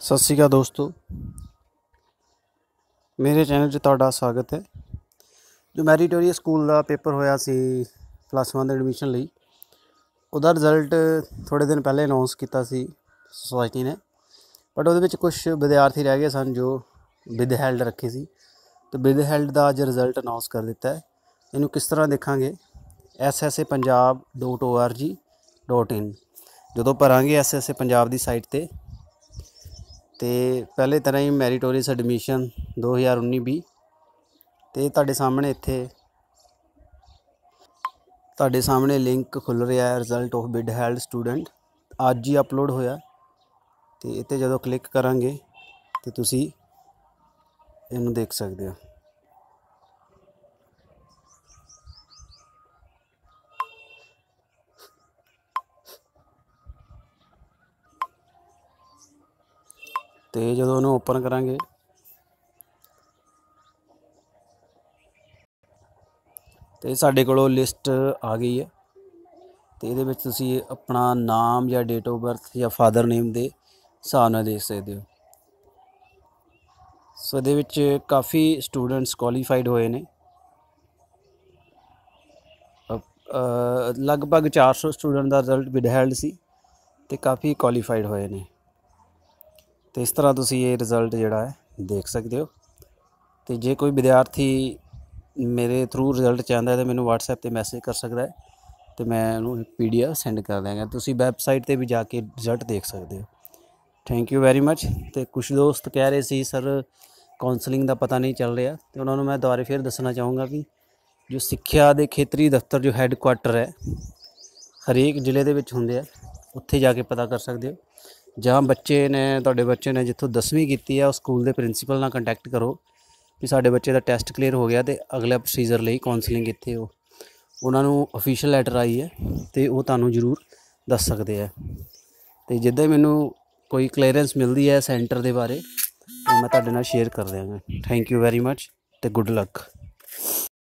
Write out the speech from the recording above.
ਸਤਿ ਸ਼੍ਰੀ ਅਕਾਲ ਦੋਸਤੋ। ਮੇਰੇ ਚੈਨਲ 'ਚ ਤੁਹਾਡਾ ਸਵਾਗਤ ਹੈ। ਜੋ ਮੈਰੀਟੋਰੀਅਸ ਸਕੂਲ ਦਾ ਪੇਪਰ ਹੋਇਆ ਸੀ ਪਲੱਸ 1 ਦੇ ਐਡਮਿਸ਼ਨ ਲਈ, ਉਹਦਾ ਰਿਜ਼ਲਟ ਥੋੜੇ ਦਿਨ ਪਹਿਲੇ ਅਨਾਉਂਸ ਕੀਤਾ ਸੀ ਸੋਸਾਇਟੀ ਨੇ। ਬਟ ਉਹਦੇ ਵਿੱਚ ਕੁਝ ਵਿਦਿਆਰਥੀ ਰਹਿ ਗਏ ਸਨ ਜੋ ਵਿਦ ਹੈਲਡ ਰੱਖੇ ਸੀ। ਤੇ ਵਿਦ ਹੈਲਡ ਦਾ ਅੱਜ ਰਿਜ਼ਲਟ ਅਨਾਉਂਸ ਕਰ ਦਿੱਤਾ ਹੈ। ਇਹਨੂੰ ਕਿਸ ਤਰ੍ਹਾਂ ਦੇਖਾਂਗੇ? Ssa.punjab.org.in ਜਦੋਂ ਭਰਾਂਗੇ ssa ਪੰਜਾਬ ਦੀ ਸਾਈਟ ਤੇ ਤੇ ਪਹਿਲੇ ਤਰ੍ਹਾਂ ਹੀ ਮੈਰੀਟੋਰੀਅਸ ਐਡਮਿਸ਼ਨ 2019-20 ਤੇ ਤੁਹਾਡੇ ਸਾਹਮਣੇ ਇੱਥੇ ਤੁਹਾਡੇ ਸਾਹਮਣੇ ਲਿੰਕ ਖੁੱਲ ਰਿਹਾ ਹੈ result of bid held student ਅੱਜ ਹੀ ਅਪਲੋਡ ਹੋਇਆ ਤੇ ਇੱਥੇ ਜਦੋਂ ਕਲਿੱਕ ਕਰਾਂਗੇ ਤੇ ਤੁਸੀਂ ਇਹਨੂੰ ਦੇਖ ਸਕਦੇ ਹੋ। ਤੇ ਜਦੋਂ ਉਹਨੂੰ ਓਪਨ ਕਰਾਂਗੇ। ਤੇ ਸਾਡੇ ਕੋਲੋਂ ਲਿਸਟ ਆ ਗਈ ਹੈ। ਤੇ ਇਹਦੇ ਵਿੱਚ ਤੁਸੀਂ ਆਪਣਾ ਨਾਮ ਜਾਂ ਡੇਟ ਆਫ ਬਰਥ ਜਾਂ ਫਾਦਰ ਨੇਮ ਦੇ ਹਿਸਾਬ ਨਾਲ ਦੇਖ ਸਕਦੇ ਹੋ। ਸੋ ਇਹਦੇ ਵਿੱਚ ਕਾਫੀ ਸਟੂਡੈਂਟਸ ਕੁਆਲੀਫਾਈਡ ਹੋਏ ਨੇ। ਲਗਭਗ 400 ਸਟੂਡੈਂਟ ਦਾ ਰਿਜ਼ਲਟ ਵਿਦਹੈਲਡ ਸੀ ਤੇ ਕਾਫੀ ਕੁਆਲੀਫਾਈਡ ਹੋਏ ਨੇ। ਤੇ ਇਸ ਤਰ੍ਹਾਂ ਤੁਸੀਂ ਇਹ ਰਿਜ਼ਲਟ ਜਿਹੜਾ ਹੈ, ਦੇਖ ਸਕਦੇ ਹੋ। ਤੇ ਜੇ ਕੋਈ ਵਿਦਿਆਰਥੀ ਮੇਰੇ ਥਰੂ ਰਿਜ਼ਲਟ ਚਾਹੁੰਦਾ ਹੈ, ਤਾਂ ਮੈਨੂੰ WhatsApp ਤੇ ਮੈਸੇਜ ਕਰ ਸਕਦਾ ਹੈ, ਤੇ ਮੈਂ ਉਹਨੂੰ ਪੀਡੀਐਫ ਸੈਂਡ ਕਰ ਦਿਆਂਗਾ। ਤੁਸੀਂ ਵੈਬਸਾਈਟ ਤੇ ਵੀ ਜਾ ਕੇ ਰਿਜ਼ਲਟ ਦੇਖ ਸਕਦੇ ਹੋ। ਥੈਂਕ ਯੂ ਵੈਰੀ ਮੱਚ ਤੇ ਕੁਝ ਦੋਸਤ ਕਹਿ ਰਹੇ ਸੀ ਸਰ ਕਾਉਂਸਲਿੰਗ ਦਾ ਪਤਾ ਨਹੀਂ ਚੱਲ ਰਿਹਾ। ਤੇ ਉਹਨਾਂ ਨੂੰ ਮੈਂ ਦੁਬਾਰੇ ਫਿਰ ਦੱਸਣਾ ਚਾਹੂੰਗਾ ਵੀ ਜੋ ਸਿੱਖਿਆ ਦੇ ਖੇਤਰੀ ਦਫ਼ਤਰ ਜੋ ਹੈੱਡਕੁਆਟਰ ਹੈ, ਹਰੇਕ ਜ਼ਿਲ੍ਹੇ ਦੇ ਵਿੱਚ ਹੁੰਦੇ ਆ, ਉੱਥੇ ਜਾ ਕੇ ਪਤਾ ਕਰ ਸਕਦੇ ਹੋ। ਜਾਂ ਬੱਚੇ ਨੇ, ਤੁਹਾਡੇ ਬੱਚੇ ਨੇ ਜਿੱਥੋਂ 10ਵੀਂ ਕੀਤੀ ਆ, ਉਸ ਸਕੂਲ ਦੇ ਪ੍ਰਿੰਸੀਪਲ ਨਾਲ ਕੰਟੈਕਟ ਕਰੋ ਵੀ ਸਾਡੇ ਬੱਚੇ ਦਾ ਟੈਸਟ ਕਲੀਅਰ ਹੋ ਗਿਆ ਤੇ ਅਗਲਾ ਪ੍ਰੋਸੀਜਰ ਲਈ ਕਾਉਂਸਲਿੰਗ ਇੱਥੇ ਉਹ। ਉਹਨਾਂ ਨੂੰ ਅਫੀਸ਼ੀਅਲ ਲੈਟਰ ਆਈ ਹੈ ਤੇ ਉਹ ਤੁਹਾਨੂੰ ਜ਼ਰੂਰ ਦੱਸ ਸਕਦੇ ਆ। ਤੇ ਜਿੱਦਾਂ ਹੀ ਮੈਨੂੰ ਕੋਈ ਕਲੀਅਰੈਂਸ ਮਿਲਦੀ ਹੈ ਸੈਂਟਰ ਦੇ ਬਾਰੇ ਮੈਂ ਤੁਹਾਡੇ ਨਾਲ ਸ਼ੇਅਰ ਕਰ ਦਿਆਂਗਾ। ਥੈਂਕ ਯੂ ਵੈਰੀ ਮੱਚ ਤੇ ਗੁੱਡ ਲੱਕ